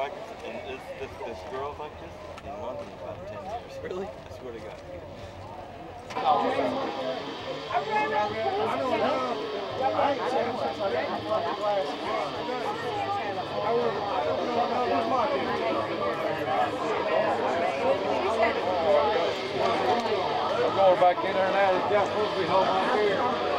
bikers, and this, this, this girl's like this in London about 10 years. Really? I swear to God. I'm going back in there now. It's got supposed to be home out here.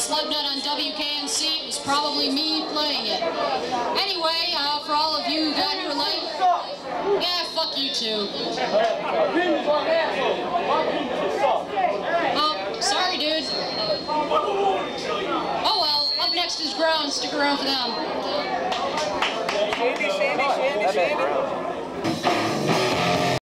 Heard Slugnut on WKNC, it was probably me playing it. Anyway, uh, for all of you who got here late, yeah, fuck you too. Oh, sorry, dude. Oh well, up next is Ground. Stick around for them. Shandy, Shandy, Shandy, Shandy.